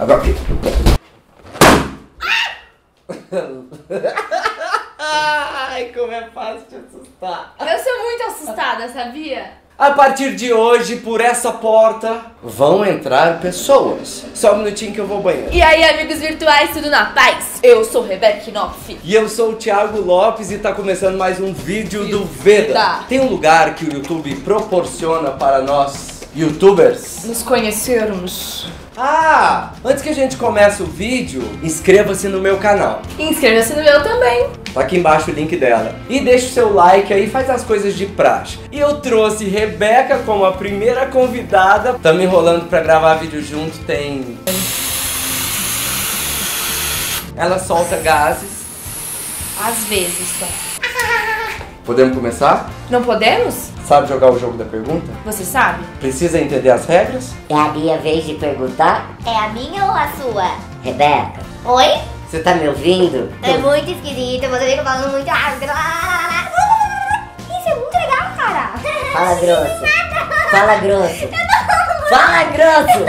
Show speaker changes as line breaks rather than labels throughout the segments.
Agora aqui. Ai, como é fácil te assustar.
Eu sou muito assustada, sabia?
A partir de hoje, por essa porta, vão entrar pessoas. Só um minutinho que eu vou ao banheiro.
E aí, amigos virtuais, tudo na paz? Eu sou Rebeca Knopf.
E eu sou o Thiago Lopes e tá começando mais um vídeo do Veda.
Tá.
Tem um lugar que o YouTube proporciona para nós, youtubers.
Nos conhecermos.
Ah, antes que a gente comece o vídeo, inscreva-se no meu canal.
Inscreva-se no meu também.
Tá aqui embaixo o link dela. E deixa o seu like aí, faz as coisas de praxe. E eu trouxe Rebeca como a primeira convidada. Tamo enrolando pra gravar vídeo junto, tem... Ela solta gases.
Às vezes só.
Podemos começar?
Não podemos?
Sabe jogar o jogo da pergunta?
Você sabe?
Precisa entender as regras?
É a minha vez de perguntar?
É a minha ou a sua?
Rebeca,
Oi?
você tá me ouvindo?
É muito esquisito, você fica falando muito. Isso é muito legal, cara.
Fala grosso. Fala grosso. Fala grosso.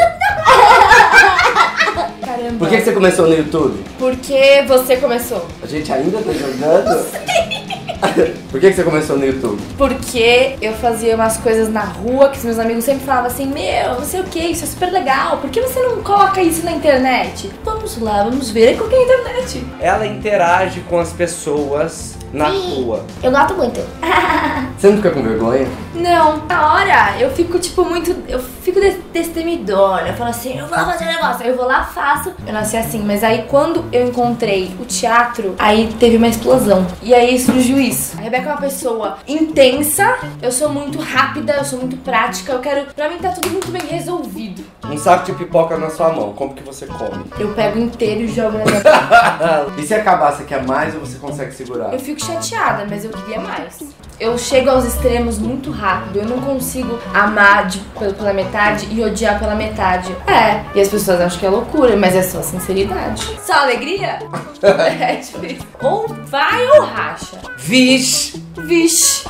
Caramba.
Por que que você começou no YouTube?
Porque você começou.
A gente ainda tá jogando? Por que que você começou no YouTube?
Porque eu fazia umas coisas na rua que os meus amigos sempre falavam assim: Meu, não sei o que, isso é super legal, por que você não coloca isso na internet? Vamos lá, vamos ver. Aí coloquei na internet.
Ela interage com as pessoas na
Sim.
rua.
Eu gosto muito.
Você não fica com vergonha?
Não, na hora eu fico tipo muito. Eu fico des- destemidona. Eu falo assim, eu vou lá fazer um negócio. Eu vou lá, faço. Eu nasci assim, mas aí quando eu encontrei o teatro, aí teve uma explosão. E aí surgiu isso. A Rebeca é uma pessoa intensa, eu sou muito rápida, eu sou muito prática. Eu quero. Pra mim tá tudo muito bem resolvido.
Um saco de pipoca na sua mão, como que você come?
Eu pego inteiro e jogo na minha
e se acabar, você quer mais ou você consegue segurar?
Eu fico chateada, mas eu queria mais. Eu chego aos extremos muito rápido. Eu não consigo amar de- pela metade e odiar pela metade. É, e as pessoas acham que é loucura, mas é só sinceridade. Só alegria? é isso. Ou vai ou racha.
Vixe!
Vixe.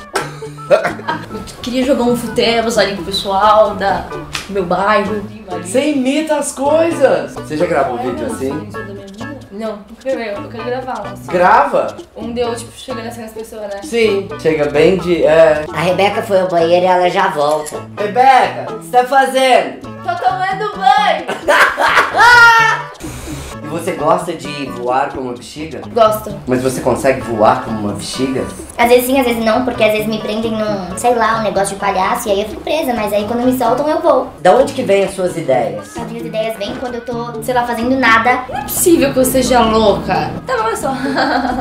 Eu queria jogar um futebol ali com o pessoal da do meu bairro.
Você imita as coisas! Você já gravou vídeo assim?
Não, eu, eu quero gravar assim.
Grava!
Um deu, tipo, chegando assim nas pessoas, né?
Sim, chega bem de. É.
A Rebeca foi ao banheiro e ela já volta.
Rebeca, o que você tá fazendo?
Tô tomando banho!
E você gosta de voar como uma bexiga?
Gosto.
Mas você consegue voar como uma bexiga?
Às vezes sim, às vezes não, porque às vezes me prendem num, sei lá, um negócio de palhaço e aí eu fico presa, mas aí quando me soltam eu vou.
Da onde que vem as suas ideias?
As minhas ideias vêm quando eu tô, sei lá, fazendo nada.
Não é possível que você seja louca. Tá bom, é só.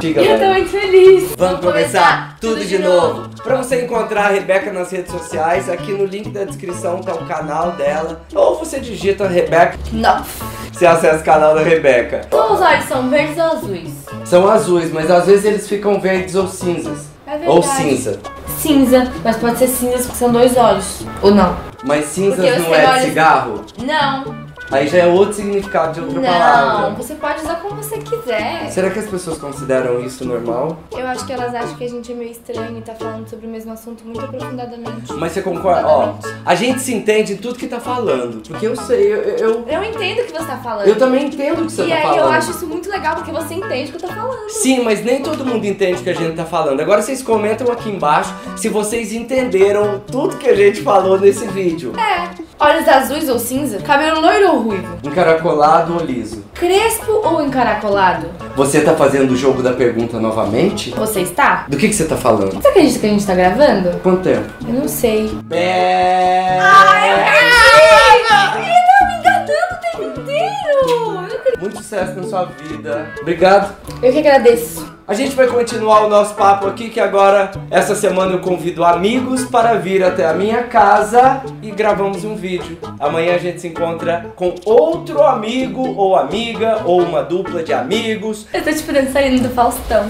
Diga,
eu tô muito feliz.
Vamos começar tudo de novo. Pra você encontrar a Rebeca nas redes sociais, aqui no link da descrição tá o canal dela. Ou você digita Rebeca,
Não.
você acessa o canal da Rebeca.
Os olhos são verdes ou azuis?
São azuis, mas às vezes eles ficam verdes ou cinzas.
Verdade.
Ou cinza.
Cinza, mas pode ser cinza porque são dois olhos. Ou não?
Mas cinzas
Porque
não é de
olha-
cigarro?
Não.
Aí já é outro significado de outra
Não.
palavra.
Você pode usar como você quiser.
Será que as pessoas consideram isso normal?
Eu acho que elas acham que a gente é meio estranho e tá falando sobre o mesmo assunto muito aprofundadamente.
Mas você concorda? Ó, a gente se entende em tudo que tá falando. Porque eu sei, eu, eu,
Eu entendo o que você tá falando.
eu também entendo o que você
E
tá
aí
falando.
eu acho isso muito legal porque você entende o que eu tô falando.
Sim, mas nem todo mundo entende o que a gente tá falando. Agora vocês comentam aqui embaixo se vocês entenderam tudo que a gente falou nesse vídeo.
É. Olhos azuis ou cinza? Cabelo loiro ou ruivo?
Encaracolado ou liso?
Crespo ou encaracolado?
Você tá fazendo o jogo da pergunta novamente?
Você está?
Do que, que você tá falando?
Você acredita que a gente tá gravando?
Quanto tempo?
Eu não sei.
Bé...
Ele tá me enganando o tempo inteiro! Eu acredito.
Muito sucesso na sua vida. Obrigado.
Eu que agradeço.
A gente vai continuar o nosso papo aqui, que agora, essa semana, eu convido amigos para vir até a minha casa e gravamos um vídeo. Amanhã a gente se encontra com outro amigo ou amiga ou uma dupla de amigos.
Eu tô tipo dançarina do Faustão.